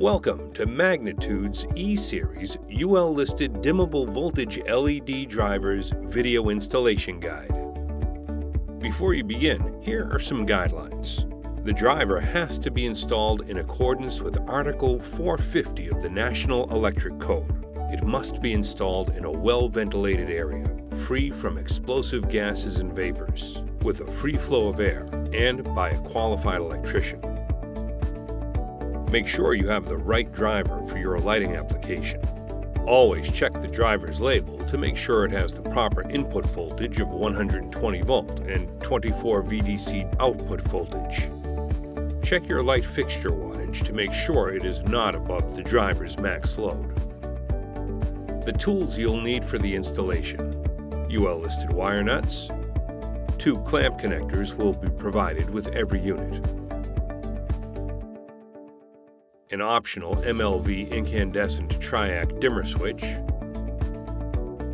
Welcome to Magnitude's E-Series UL listed dimmable voltage LED drivers video installation guide. Before you begin, here are some guidelines. The driver has to be installed in accordance with Article 450 of the National Electric Code. It must be installed in a well-ventilated area, free from explosive gases and vapors, with a free flow of air, and by a qualified electrician. Make sure you have the right driver for your lighting application. Always check the driver's label to make sure it has the proper input voltage of 120 volt and 24 VDC output voltage. Check your light fixture wattage to make sure it is not above the driver's max load. The tools you'll need for the installation. UL listed wire nuts. Two clamp connectors will be provided with every unit an optional MLV incandescent triac dimmer switch,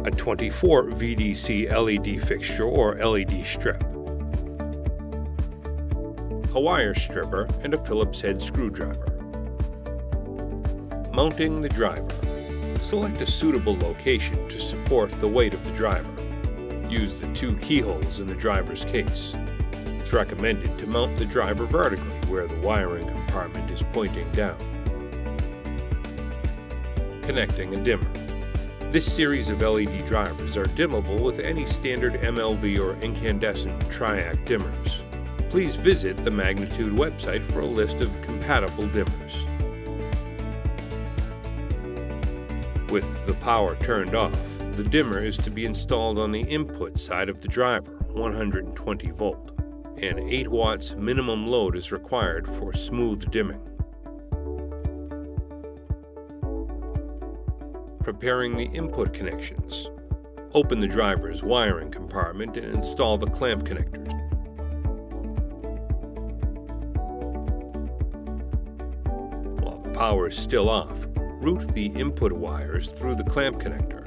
a 24 VDC LED fixture or LED strip, a wire stripper, and a Phillips head screwdriver. Mounting the driver. Select a suitable location to support the weight of the driver. Use the two keyholes in the driver's case. It's recommended to mount the driver vertically where the wiring compartment is pointing down. Connecting a dimmer. This series of LED drivers are dimmable with any standard MLV or incandescent triac dimmers. Please visit the Magnitude website for a list of compatible dimmers. With the power turned off, the dimmer is to be installed on the input side of the driver, 120 volt and 8 watts minimum load is required for smooth dimming. Preparing the input connections. Open the driver's wiring compartment and install the clamp connectors. While the power is still off, route the input wires through the clamp connector.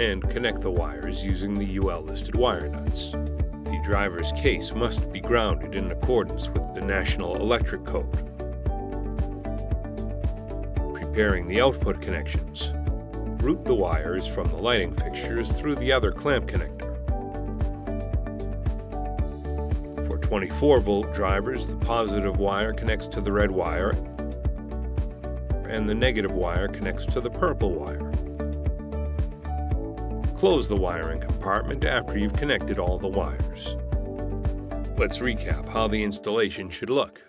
And connect the wires using the UL listed wire nuts. The driver's case must be grounded in accordance with the National Electric Code. Preparing the output connections. Route the wires from the lighting fixtures through the other clamp connector. For 24 volt drivers, the positive wire connects to the red wire and the negative wire connects to the purple wire. Close the wiring compartment after you've connected all the wires. Let's recap how the installation should look.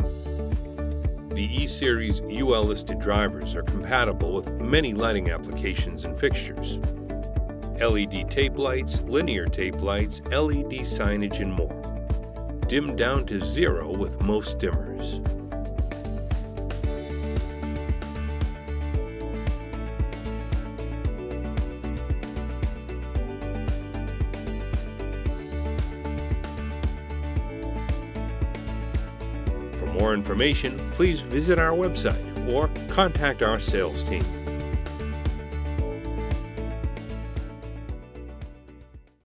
The E-Series UL listed drivers are compatible with many lighting applications and fixtures. LED tape lights, linear tape lights, LED signage, and more. Dim down to zero with most dimmers. More information, please visit our website or contact our sales team.